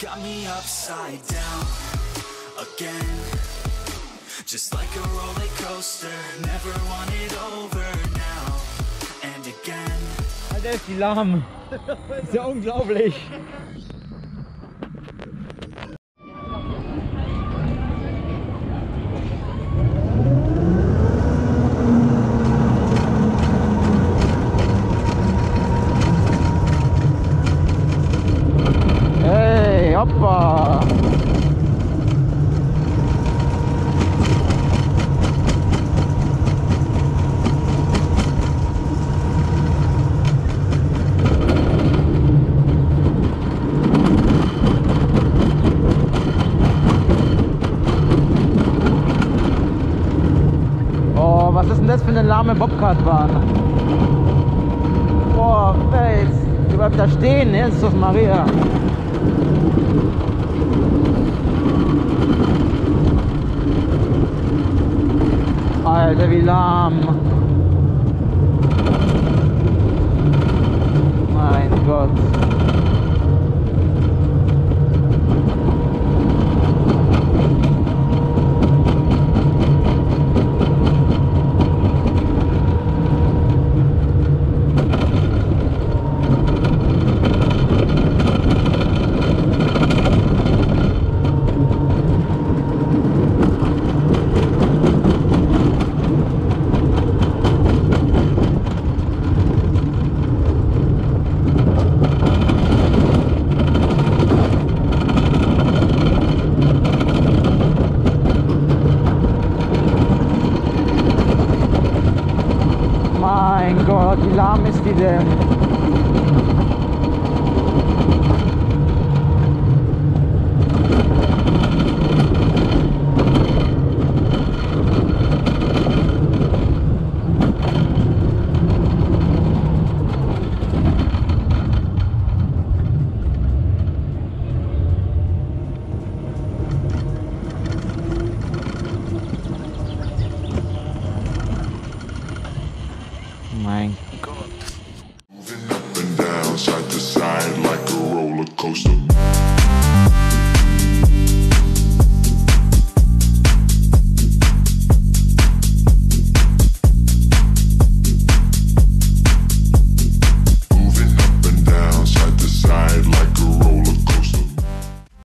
got me upside down again. Just like a roller coaster, never want it over now and again. Alter, ist die lahm. ist ja unglaublich. Oh, was ist denn das für eine lahme Bobcartbahn? Boah, Fels. Die bleibt da stehen, ne? Jesus Maria. Alter, wie lahm. Mein Gott. Mein Gott, wie lahm ist die denn? coast of